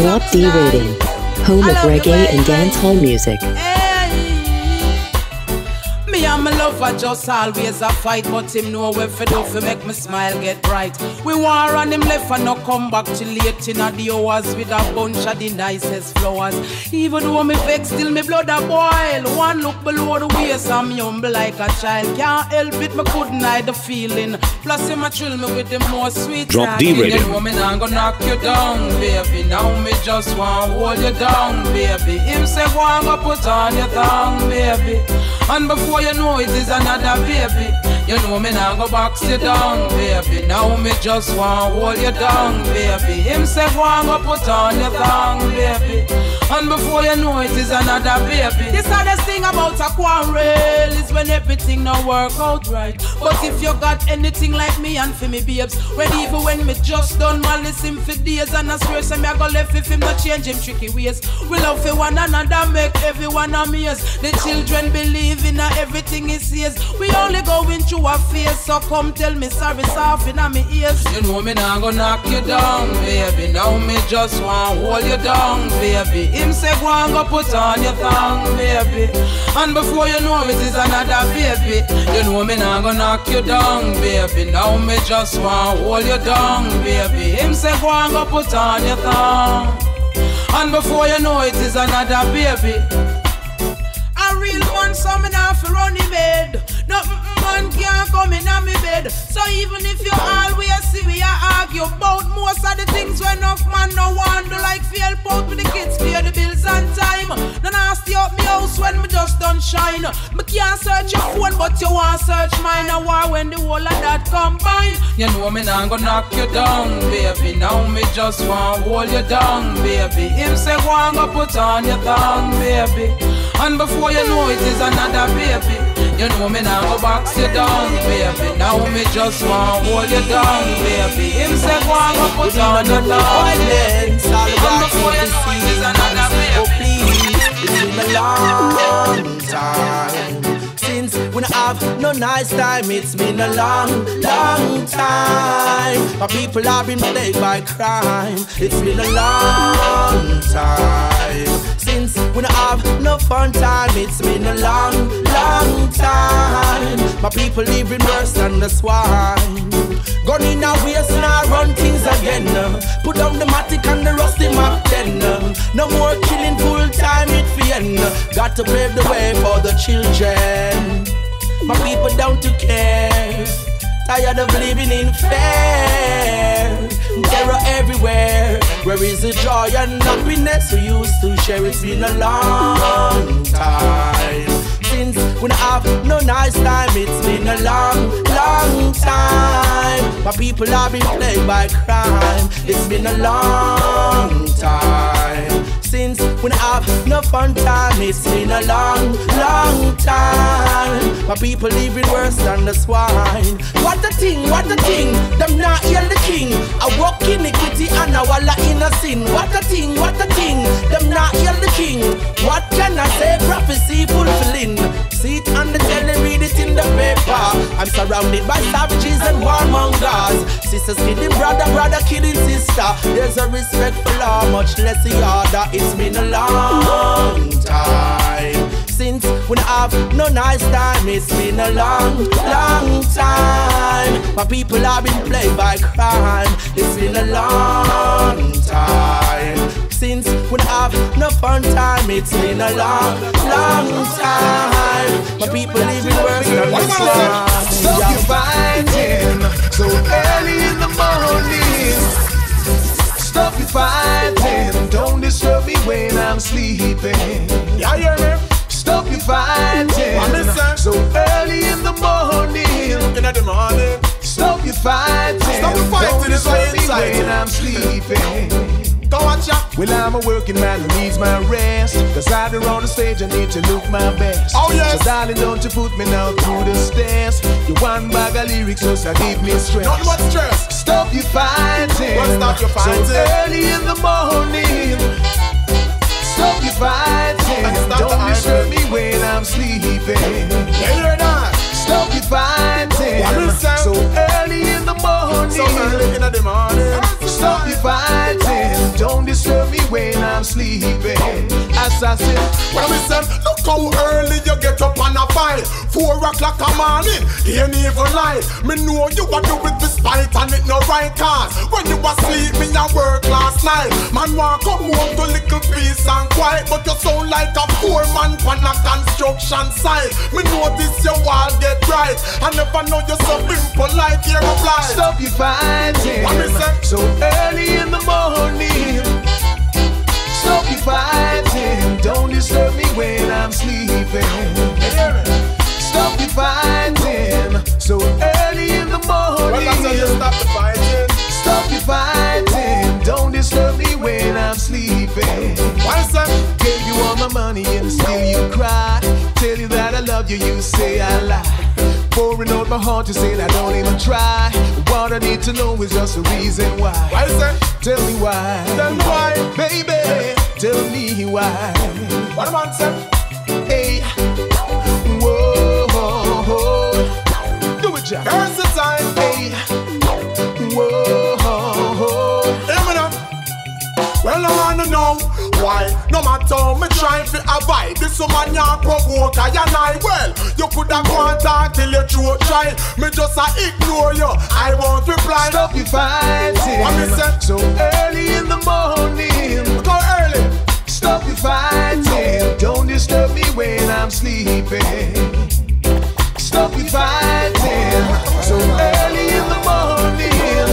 Drop Di Riddim. Home of reggae and dancehall music. And my lover just always a fight, but him know where fi do fi make me smile get bright. We war on him left and no come back till late in the hours with a bunch of the nicest flowers. Even though me vex, still me blood a boil. One look below the waist, I'm humble like a child. Can't help it, me couldn't hide the feeling. Plus him a thrill me with the more sweet Drop D talking. rating. You know me nah go knock you down, baby. Now me just want hold you down, baby. Him say go and go put on your tongue, baby. And before you know it is another baby. You know me now go box you down, baby. Now me just want hold you down, baby. Him say go and go put on your tongue, baby. And before you know it is another baby. The saddest thing about a quarrel is when everything don't work out right. But if you got anything like me and for me babes, when even when me just done malice him for days and I swear say me I go left if him not change him tricky ways. We love for one another, make everyone amazed. The children believe in everything he says. We only going through a phase, so come tell me sorry, soft in my ears. You know me now go knock you down, baby. Now me just want hold you down, baby. Him say go and go put on your thong, baby. And before you know it is another baby. You know me now go knock you down, baby. Now me just want hold you down, baby. Him say go and go put on your thong. And before you know it is another baby. A real man, so me not fi run in bed. Man can't come in on me bed. So even if you always see me, I argue about most of the things when enough man no want do like fi help out with the kids, clear the bills on time. No nasty up me house when me just done shine. Me can't search your phone, but you want search mine. A war when the whole of that combine. You know me now go knock you down, baby. Now me just want hold you down, baby. Him say go and go put on your thong, baby. And before you know it is another baby. You know me now go box you down, baby. Now me just want hold you down, baby. Him say go and go put on thong, baby. And before you know it is another baby. Oh please, it's been a long time since when I have no nice time. It's been a long, long time. My people have been plagued by crime. It's been a long time since when I have no fun time. It's been a long, long time. My people living worse than the swine. Gone in a waste now run things again. Put down the matic and the rusty map then. No more killing full time it end. Got to pave the way for the children. My people don't to care. Tired of living in fear. Terror everywhere. Where is the joy and happiness we used to share? It's been a long time since when I have no nice time. It's been a long, long time. My people have been plagued by crime. It's been a long time since when I have no fun time. It's been a long, long time. My people living worse than the swine. What the thing, what the thing. Them not hear the king. I walk iniquity and I walla in a sin. What a thing, what a thing. Them not hear the king. What can I say? Prophecy fulfilling. See it on the telly, read it in the paper. I'm surrounded by savages and warmongers. Sisters killing brother, brother killing sister. There's a respect for law, much less the order. It's been a long time since when I have no nice time. It's been a long, long time. My people have been plagued by crime. It's been a long time since when I have no fun time. It's been a long, long time. My people living worse than the slum. So you're fighting so early in the morning. Stop your fighting. Don't disturb me when I'm sleeping. Early in the morning. In the morning. Stop your fighting. Stop your fighting, Don't it's me inside. when I'm sleeping. Go watch ya. Well, I'm a working man who needs my rest. Cause out there on the stage, I need to look my best. Oh, yes. So, darling, don't you put me now through the stairs. You one bag of lyrics, just to give me stress. Not but stress. Stop your fighting. Well, stop your fighting. So early in the morning. Stop your fighting. And Don't disturb me when I'm sleeping. Hear that? Stop your fighting. What is that? So early in the morning. So early in the morning. Stop your fighting. Don't disturb me when I'm sleeping. assassin. When we say, look how early you get up on a fight. Four o'clock a morning, ain't even light. Me know you a do it despite it cause. When you asleep, me a work last night. Man walk come home to little peace and quiet, but you sound like a poor man on a construction site. Me notice your wall get right. I never know you so impolite, here reply. Stop your fighting What me say? so early in the morning. Stop your fighting. Don't disturb me when I'm sleeping. Stop your fighting so early in the morning. Well, how you stop the fighting. Stop your fighting. Don't disturb me when I'm sleeping. Why is that? Gave you all my money and still you cry. Tell you that I love you, you say I lie. Pouring out my heart, you say I don't even try. What I need to know is just the reason why. Why is that? Tell me why. Tell me why. Baby, tell me why. What man say? Jack. Time. Hey. Whoa. Well, I wanna know why. No matter how me try to avoid this woman you provoke I and I. Well, you coulda gone talk till your throat dry. Me just a ignore you. I won't reply. Stop your fighting. What me say? So early in the morning. Go early. Stop your fighting. Don't disturb me when I'm sleeping. Stop your fighting. So early in the morning.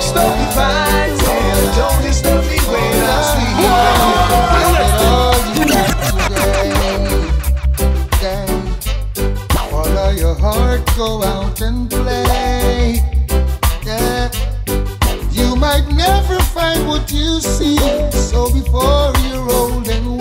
Stop fighting. Don't disturb me when I'm sleeping. Follow your heart, go out and play. Yeah. You might never find what you seek. So before you're old and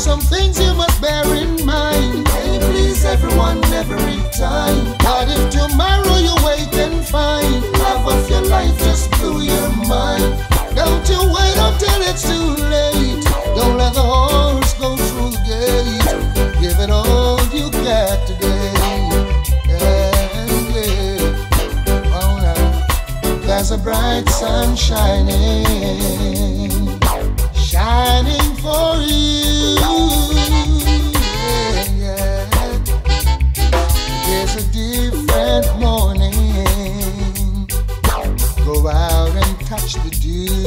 some things you must bear in mind. Hey, please everyone every time. What if tomorrow you wake and find love of your life just blew your mind? Don't you wait until it's too late. Don't let the horse go through the gate. Give it all you got today. Yeah, yeah. Oh, now. There's a bright sun shining, shining for you. Yeah, yeah. There's a different morning. Go out and touch the dew.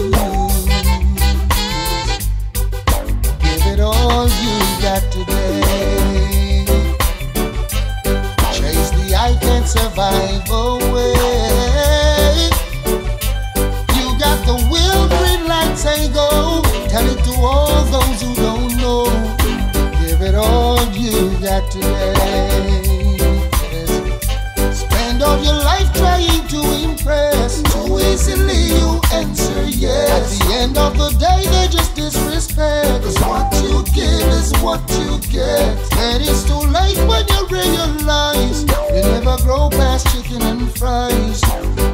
What you get. And it's too late when you realize you never grow past chicken and fries.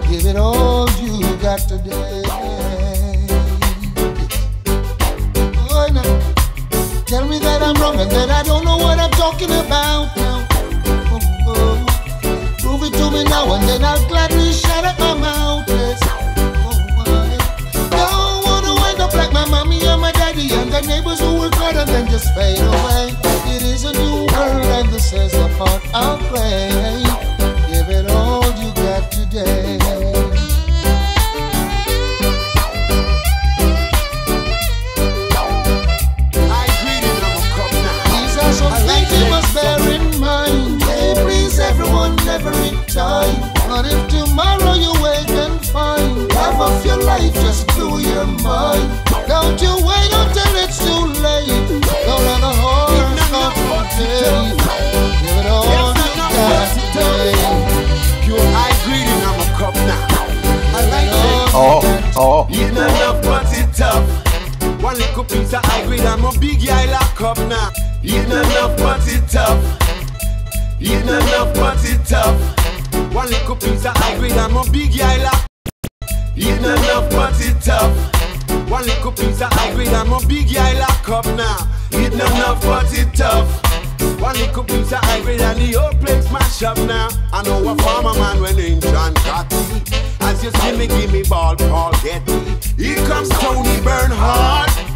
Give it all you got today. Oh, no. Tell me that I'm wrong and that I don't know what I'm talking about now. Oh, oh. Prove it to me now and then I'll just fade away. It is a new world and this is the part I'll play. Give it all you got today. These are some things you must bear in mind. Hey, please, everyone, every time. What if tomorrow you wake and find love of your life just blew your mind? Don't you wait until it's Little high grade, I'm a big guy lock up now. Eat enough, but it tough. Eat enough, but it tough. One little piece of high grade, I'm a big guy lock. Eat enough, but it tough. One little piece of high grade, I'm a big guy lock up now. Eat enough, but it tough. One little piece of high and the whole place mash up now. I know a farmer man when named John Gotti. As you see me, give me ball, Paul Getty. Here comes Tony Bernhardt.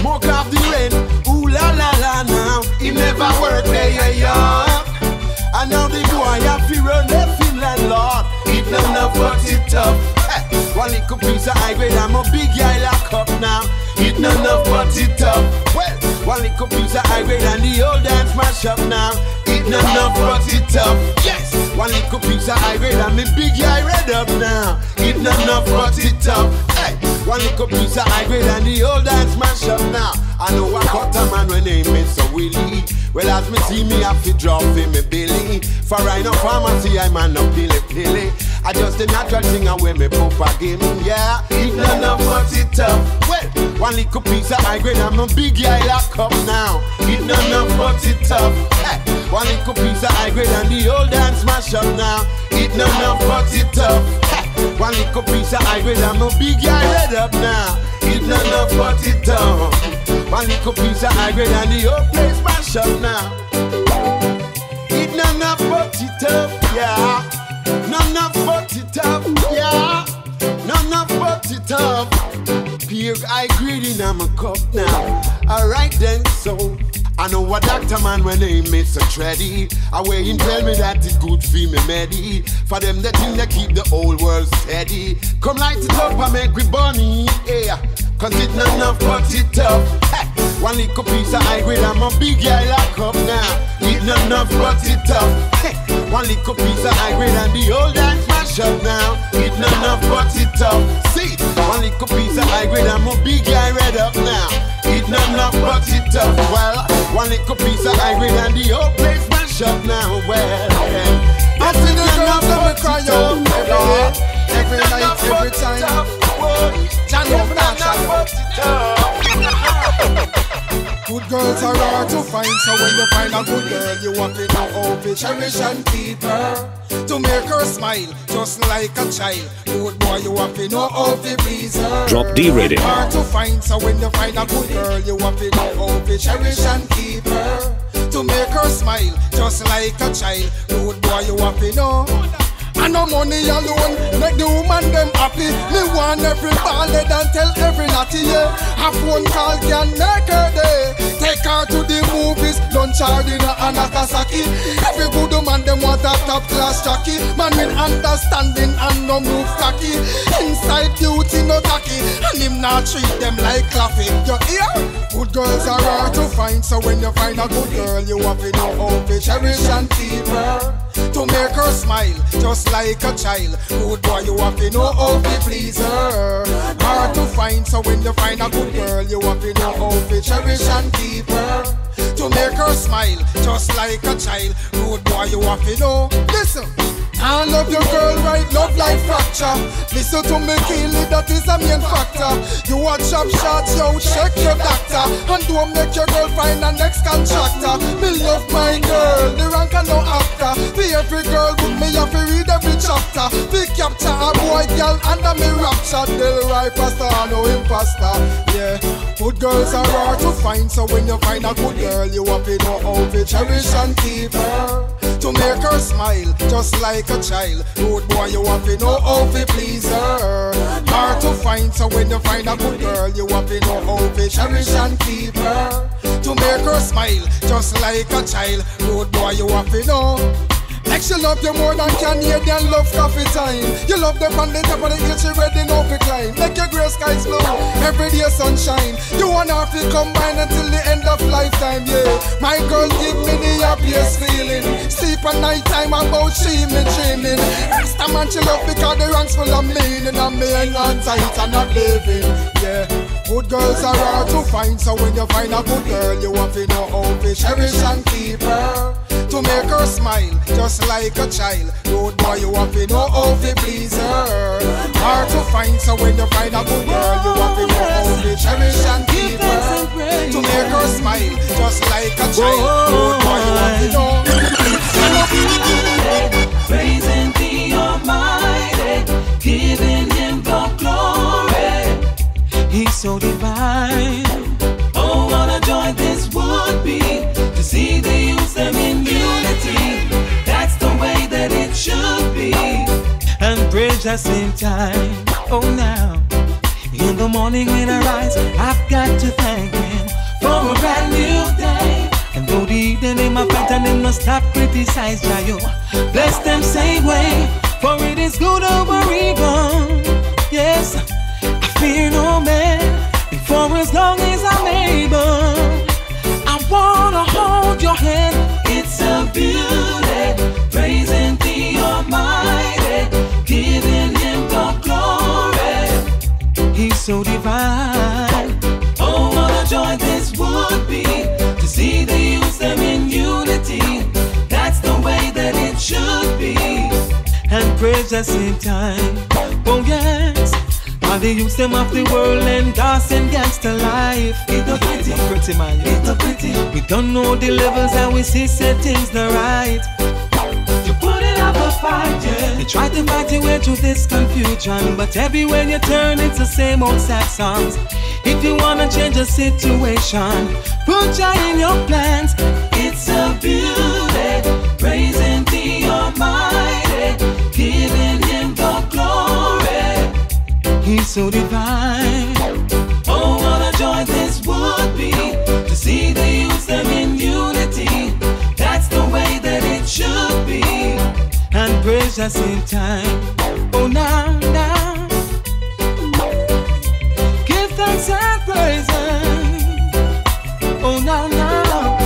Smoke off the rain. Ooh la la la now. He never work there, yeah, yeah. I know the boy have to run the Finland, Lord. It not enough, but it tough. Hey, one little piece of high grade, I'm a big guy lock up now. It not enough, but it tough. Well, one little piece of high grade and the old dance mash up now. It not enough, but it tough. Yes, one little piece of high grade and me big guy red up now. It not enough, but it tough. One little piece of high grade and the old dance mash up now. I know I cut a man when name is so Willie. Well, as me see me have to drop in me belly. For I know pharmacy, I man no pilly pilly. I just a natural thing and when me papa give me, yeah. It not enough, but it tough. Well, one little piece of high grade, I'm a big guy lock up now. It not enough, but it tough. Hey, one little piece of high grade and the old dance smash up now. It not enough, but it tough. One little piece of high grade, I'm a big guy red up now. It not enough, but it tough. One little piece of high grade and the whole place smash up now. It not enough, but it tough, yeah. Not enough, but it tough, yeah. Not enough, but it tough. Pure I greedy in my cup now. Alright then, so I know a doctor man when name is a tready. I way him tell me that it good for me medi. For them the thing that keep the whole world steady. Come light it up and make we bunny, yeah. Cause it not enough but it tough. Hey, one little piece of high grade, I'm a big guy lock up now. It not enough but it tough. Hey, one little piece of high grade and the old dance mash up now. It not enough but it tough. See, one little piece of high grade, I'm a big guy red up now. It not enough but it tough. Well, one little piece of grade and the whole place mash up now. Well, I see the girls that me cry out every night, every time. Me not try Good girls are hard to find, so when you find a good girl, you want to know how to cherish and keep her. To make her smile, just like a child. Good boy, you want to know how to please her. Drop Di Riddim. Hard to find, so when you find a good girl, you want to know how to cherish and keep her. To make her smile, just like a child. Good boy, you want to know. No money alone make the woman them happy. Me want every ballad and tell every natty yeah. A phone call can make her eh. day. Take her to the movies, lunch or dinner and a Kazaki. Every good woman them want a top class jockey. Man with understanding and no move cocky. Inside beauty no tacky, and him not treat them like coffee. You hear? Good girls are hard to find, so when you find a good girl, you have to know how to cherish and keep her. To make her smile, just like a child. Good boy, you have to know how to please her. Hard to find, so when you find a good girl, you have to know how to cherish and keep her. To make her smile, just like a child. Good boy, you have to know. Listen. I love your girl right, love like fracture. Listen to me, kill it, that is a main factor. You watch up shots, yo, check your doctor. And don't make your girl find a next contractor. Me love my girl, the rank and no after. For every girl with me, have to read every chapter. We capture a boy, girl, under me rapture. They'll right pastor, no imposter. Yeah, good girls are hard to find, so when you find a good girl, you have to know how to cherish and keep her. To make her smile, just like a child. Good boy, you have to know how to please her. Hard to find, so when you find a good girl, you have to know how to cherish and keep her. To make her smile, just like a child. Good boy, you have to know. Like she love you more than Canadian love coffee time. You love them on the top of the hill, she ready now to climb. Make your gray skies blue, every day sunshine. You wanna have to combine until the end of lifetime, yeah. My girl give me the happiest feeling. Sleep at night time about she me dreaming. Rasta man she love because the ranks full of meaning. And me hang on tight and not living, yeah. Good girls are hard to find, so when you find a good girl, you have to know how to cherish and keep her. To make her smile, just like a child. Good boy, you have to know how to please her. Hard to find, so when you find a good girl, you have to know how to cherish and keep her. To make her smile, just like a child. Good boy, you have in time. Oh, now. In the morning when I rise, I've got to thank Him for a brand new day. And though the evening in my fight and them not stop criticize Jayo, bless them same way, for it is good over evil. Yes, I fear no man, for as long as I'm able. I wanna hold your hand. It's a beauty, praising the Almighty, so divine. Oh, what a joy this would be to see the youth them in unity. That's the way that it should be. and praise the same time. Oh yes, all the youths them of the world and dancing gangster life. It a pretty, pretty man, it a pretty. We don't know the levels and we see say things not right. You put it up a fight, yeah. You try to fight your way through this confusion, but everywhere you turn, it's the same old sad songs. If you wanna change the situation, put joy in your plans. It's a beauty, praising the Almighty, giving Him the glory. He's so divine. Oh, what a joy this would be to see the youth them in unity. That's the way that it should be. The same time. Oh, now, now, give thanks and praise. Oh, now, now,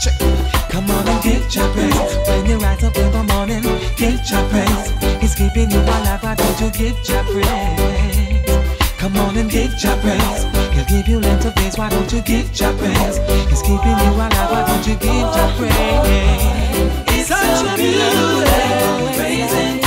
check. Come on and give your praise when you rise up in the morning. Give your praise. He's keeping you alive. Why don't you give your praise? On and give your praise. He'll give you length of days. Why don't you give your praise? He's keeping you alive. Why don't you give your praise? It's a beauty, praising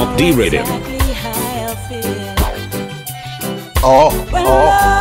Drop Di Riddim. Oh, oh.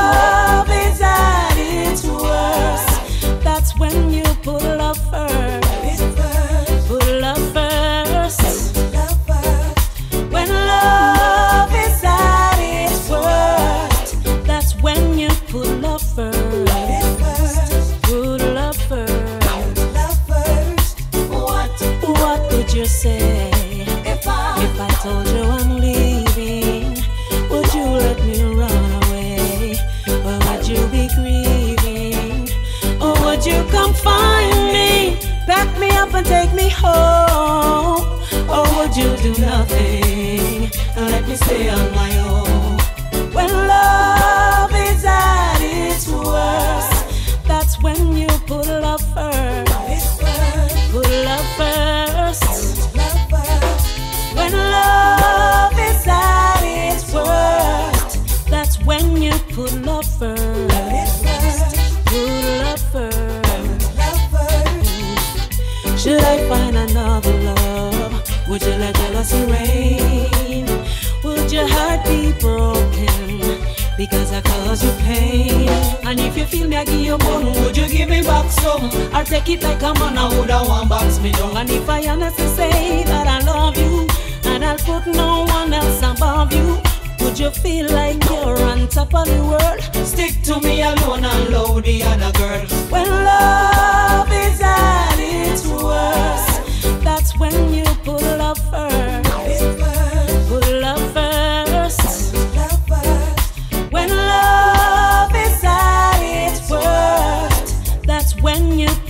Bone, would you give me back some? Or take it like a man, I would have one box me down. And if I honestly say that I love you, and I'll put no one else above you. Would you feel like you're on top of the world? Stick to me alone and love the other girl. When love is at its worst, that's when you put love first.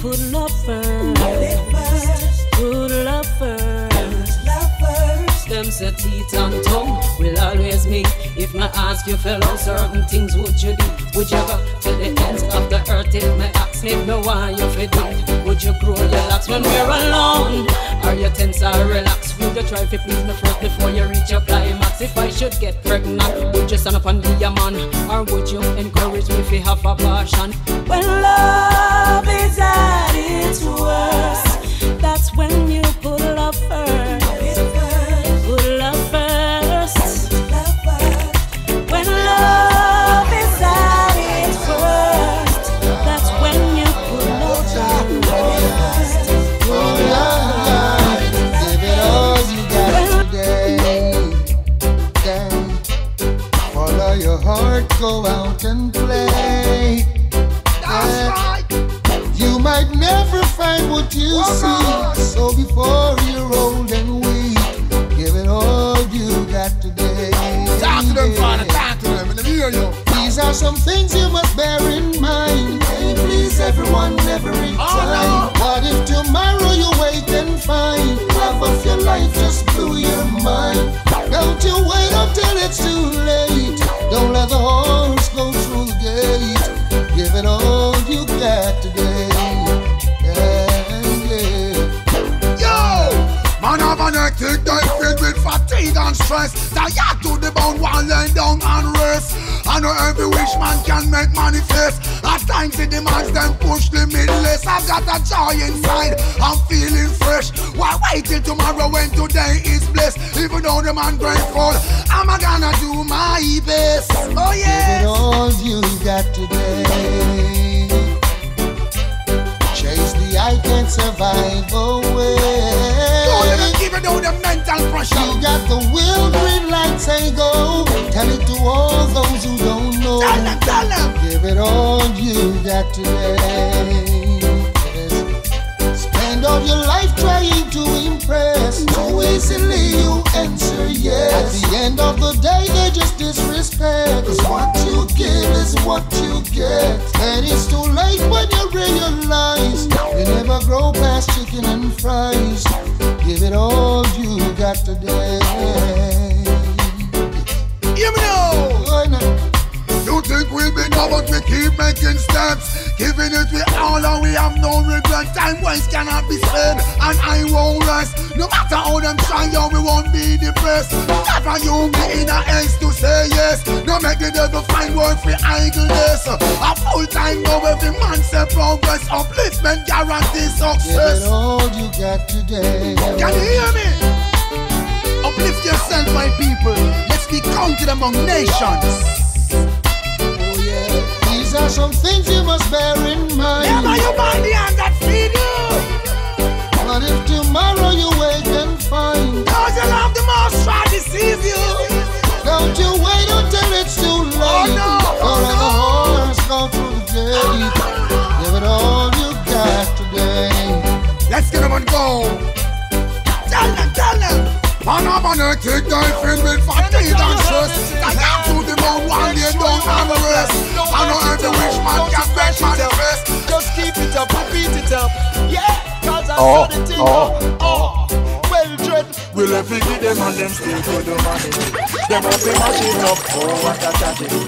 When you put love first. Love first. Them say teeth and tongue will always meet. If I ask you fellow certain things, would you do? Would you go to the ends of the earth if me if me why you fit it? Would you grow your locks when we're alone? Are you tense or relaxed? Would you try to please me first before you reach your climax? If I should get pregnant, would you stand up and be a man? Or would you encourage me if you have a passion? When love is at its worst, stress. Tired to the bone while laying down and rest. I know every wish man can make manifest. At times it demands them push the limitless. I've got a joy inside. I'm feeling fresh. Why wait till tomorrow when today is blessed? Even though the man grateful, I'm gonna do my best. Oh yeah. all you got today. Chase the I can't survive oh, away. Give it all the mental pressure. You got the will, green light, say go. Tell it to all those who don't know. Tell them, tell them. Give it all you got today. Yes. Spend all your life trying to impress. Too easily you answer yes. At the end of the day, they just disrespect. Cause what you give is what you get. And it's too late when you realize you never grow past chicken and fries. Give it all you got today. Hear me now. No. Think we've been over, but we keep making steps. Giving it we all and we have no regret. Time waste cannot be spent, and I won't rest. No matter how them try, yo, we won't be depressed. Never you be in a haste to say yes. No make the devil find work for idleness. A full time go every man say progress. Upliftment guarantees Give success. all you got today. Can you hear me? Uplift yourself, my people. Let's be counted among nations. Oh. These are some things you must bear in mind. Never you man the hand that feed you. What if tomorrow you wake and find? Those you love the most try to deceive you. Don't you wait until it's too late. Oh, no. Don't oh, let the horse go through the gate. Oh, Give it all you got today. Let's get them and go. Tell them. Man up on a kick filled with fatigue and stress. I got to the mount one day, don't have a rest. I know every wish man can make manifest. Just keep it up, repeat it up. Yeah, cause I Oh, saw the thing oh. Oh, well it give them and them still to the money. Them up they mash it up. Oh, what a tragedy.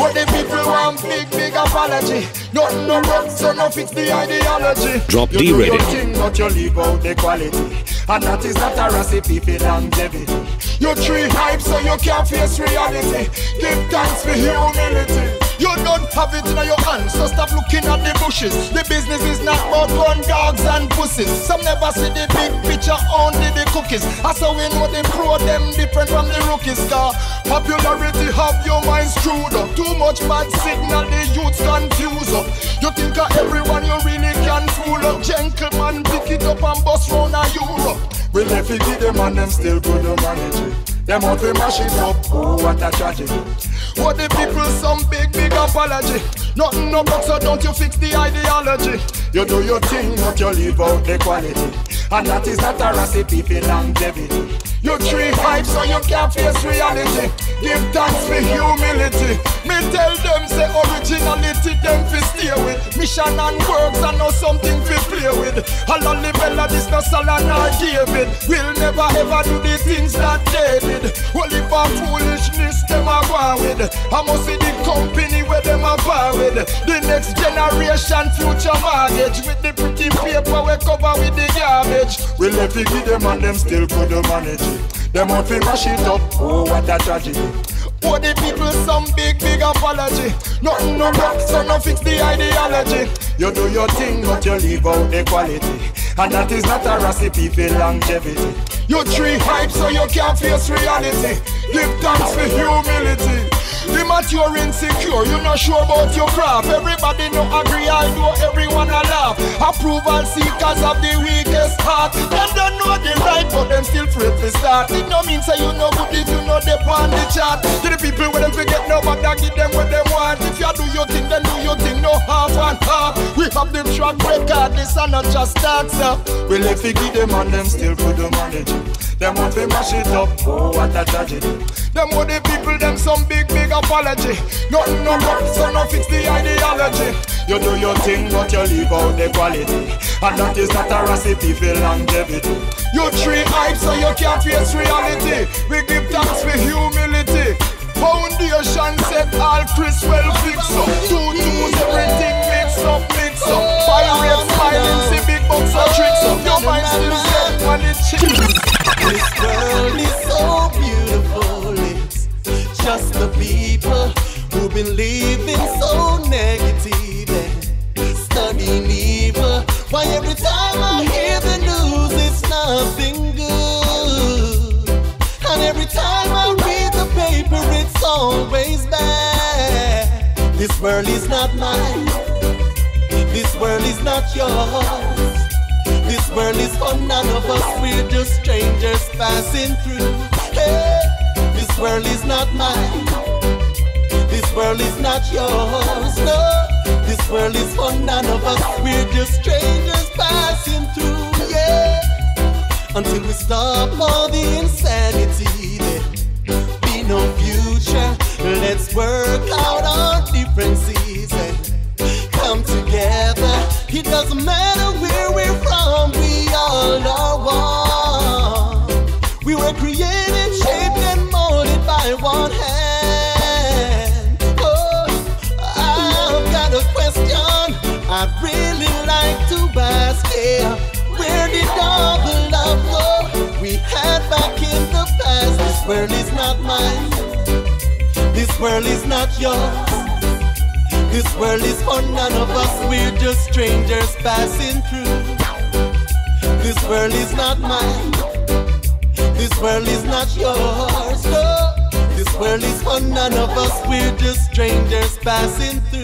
What the people want, big, big apology. Nothing no rock, so no fix the ideology. Drop You D rated. thing, but you leave out the quality. And that is not a recipe for longevity. You three hype, so you can't face reality. Give thanks for humility. You don't have it in your hands, so stop looking at the bushes. The business is not about gun dogs and pussies. Some never see the big picture, only the cookies. That's how we know the pro them different from the rookies. Car popularity have your mind screwed up. Too much bad signal, the youths confused up. You think of everyone you really can fool up. Gentleman, pick it up and bust round a Europe. We it give them and them still to manage it. Them out we mash it up. Oh, what a tragedy. What the people some big, big apology. Nothing no broke, so don't you fix the ideology. You do your thing, but you leave out the quality. And that is not a recipe for longevity. You three hype so you can't face reality. Give thanks for humility. Me tell them say originality them fi stay with. Mission and works are no something fi play with. Halali Bella this no Salah nor David. We'll never ever do the things that they did. Only for foolishness them a go with. I must see the company where them a buy with. The next generation future mortgage with the pretty paper we cover with the garbage. We left it give them and them still to manage it. Them out we mash it up. Oh, what a tragedy. For the people some big, big apology. Nothing no rock, so no fix the ideology. You do your thing, but you leave out the quality. And that is not a recipe for longevity. You tree hype so you can't face reality. Give thanks for humility. Immature, insecure, you not sure about your craft. Everybody no agree, I know everyone a laugh. Approval seekers of the weakest heart. Them don't know the right, but them still afraid to start. It no mean say you know good if you know they on the chart. To the people where them forget no nobody give them what they want. If you do your thing, then do your thing, no half and half. We have the track record, this are not just stats. Uh. We left to give them and them still the manage. Them want to mash it up, oh what a tragedy. Them want the people, them some big apology. Nothing no rock, so no fix the ideology. You do your thing, but you leave out the quality. And that is not a recipe for longevity. You tree hype, so you can't face reality. We give thanks for humility. Foundation set all Chris well fix up. Two twos, everything mix up, mix up. Pirates smiling, see big bucks and tricks up. Your mind still set when it chips. This world is so beautiful. Just the people who've been living so negative and studying evil. Why every time I hear the news, it's nothing good. And every time I read the paper, it's always bad. This world is not mine. This world is not yours. This world is for none of us. We're just strangers passing through. Hey, this world is not mine. This world is not yours. No, this world is for none of us. We're just strangers passing through. Yeah, until we stop all the insanity. There be no future. Let's work out our differences and come together. It doesn't matter I'd really like to ask. Yeah, where did all the love go we had back in the past? This world is not mine. This world is not yours. This world is for none of us, we're just strangers passing through. This world is not mine. This world is not yours. No, this world is for none of us, we're just strangers passing through.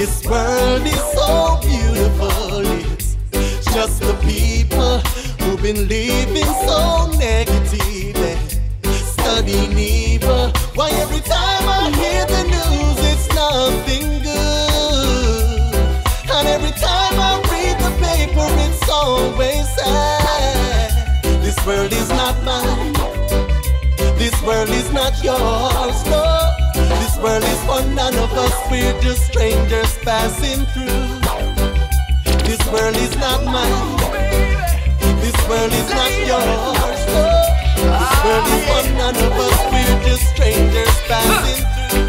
This world is so beautiful. It's just the people who've been living so negative studying evil. Why every time I hear the news, it's nothing good. And every time I read the paper, it's always sad. This world is not mine. This world is not yours. No, world is for none of us. We're just strangers passing through. This world is not mine. This world is not yours. This world is for none of us. We're just strangers passing through.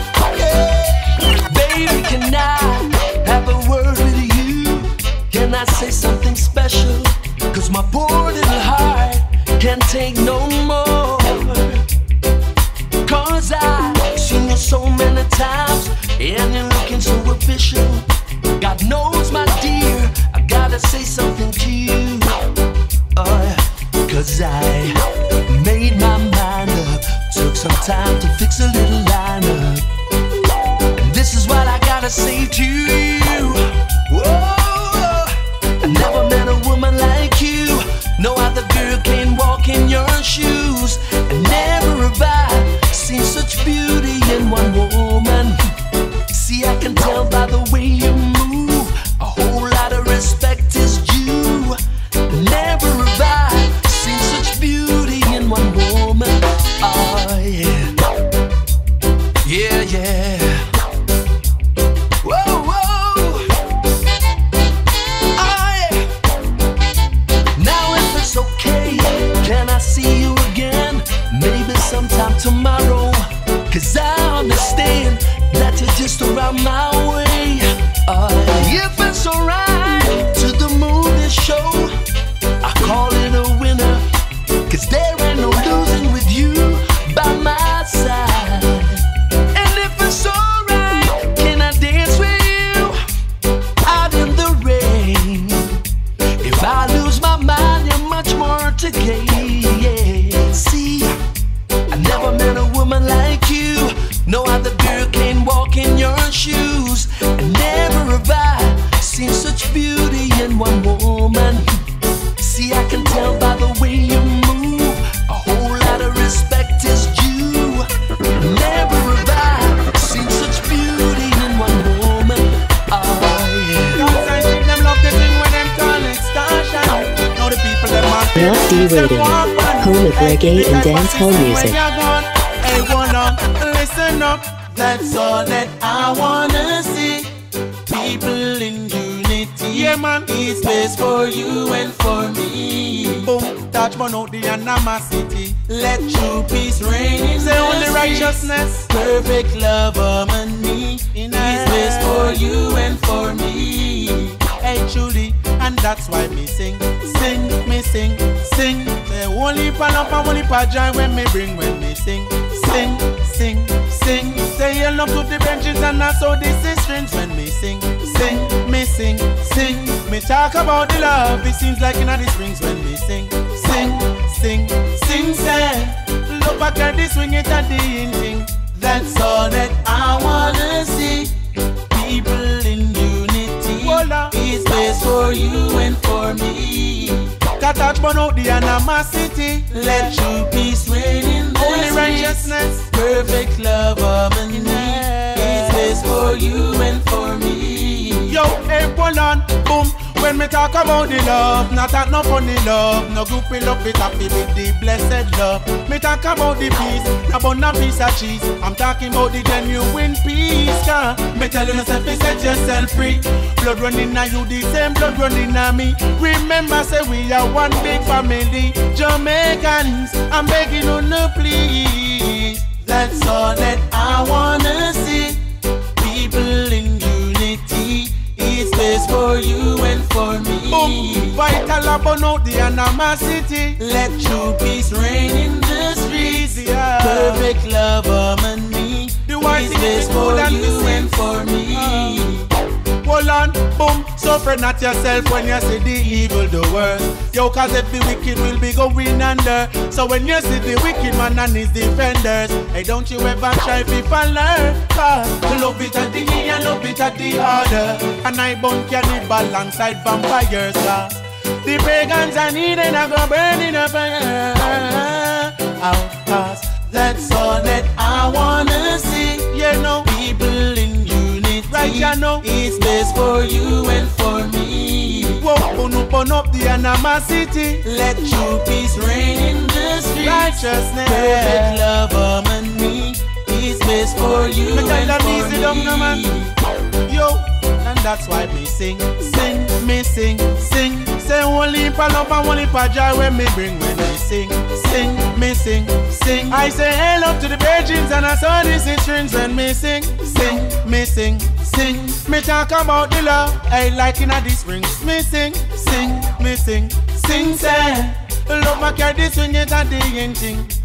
Baby, can I have a word with you? Can I say something special? Cause my poor little heart can't take no times and you're looking so official. God knows, my dear, I gotta say something to you. Yeah. Cause I just reggae and dancehall music. Hey, wanna listen up. That's all that I wanna see. People in unity. Yeah, man. It's best for you and for me. Boom, touch man out the animosity. Let true peace reign in Say only righteousness. Perfect love, harmony. It's best for you and for me. Truly, and that's why me sing, sing, me sing, sing. Say only pa love and only pa joy when me bring when me sing, sing, sing, sing. Say you love to the benches and that's how this is strings when me sing, sing, me sing, sing. Me talk about the love, it seems like in the springs when me sing, sing, sing, sing, say. Look back at the swing it and the ending. That's all that I wanna see. People in unity. It's best for you and for me. Touch burn out the animosity. Let true peace reign in the Only righteousness. Perfect love, harmony. It's best for you and for me. Yo, hey, hold on. When me talk about the love, not that no funny love, no goopy love, it happy with the blessed love. Me talk about the peace, not about a piece of cheese. I'm talking about the genuine peace, car. Me tell you yourself, you set yourself free. Blood running on you, the same blood running on me. Remember, say we are one big family. Jamaicans, I'm begging you, no please. That's all that I wanna see. People in. It's for you and for me. Boom, vital about out the animosity. Let true peace reign in the streets. Yeah. Perfect love, harmony. The one best for you and for me. Uh. Hold on, boom, suffer not yourself when you see the evil do worst. Yo, cause every wicked will be going under. So when you see the wicked man and his defenders, hey, don't you ever try to learn. Cause love it at the knee and love it at the other. And I bun cannibal alongside vampires. Cause the pagans and heathen are gonna burn in a fire. Out, that's all that I wanna see. You know. Right, you know, it's best for you and for me. Whoa, open up, open up the animosity. Let true peace reign in the streets. Righteousness, perfect love, um, harmony. It's best for you Me and for easy me. down now, man. Yo, and that's why me sing, sing, me sing, sing. Say only for love and only for joy when me bring when sing, sing, me sing, sing. I say hello to the virgins and I saw these strings when me sing, sing, me sing, sing. Me talk about the love, I like in the springs. Me sing, sing, me sing, sing, say. Love my carry swing it at the ending.